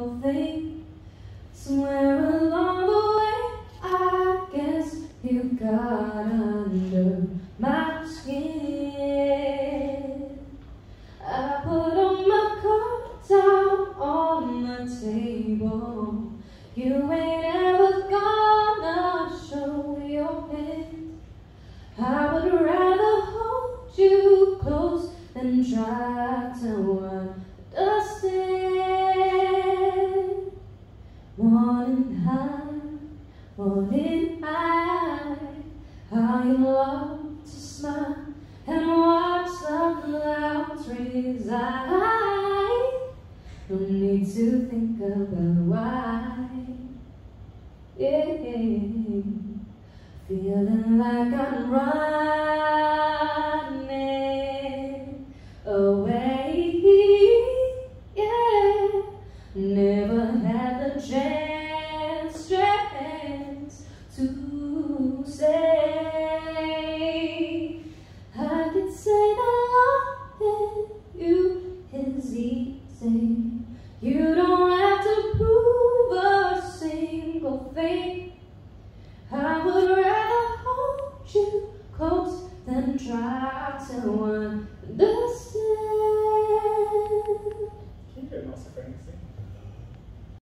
thing. Somewhere along the way, I guess you got under my skin. I put all my cards out on the table. You ain't ever gonna show your hand. I would rather hold you close than try to high, how you love to smile and watch the clouds reside. No need to think about why. Yeah. Feeling like I'm running away. Yeah. Say. I could say that loving you is easy. You don't have to prove a single thing. I would rather hold you close than try to understand.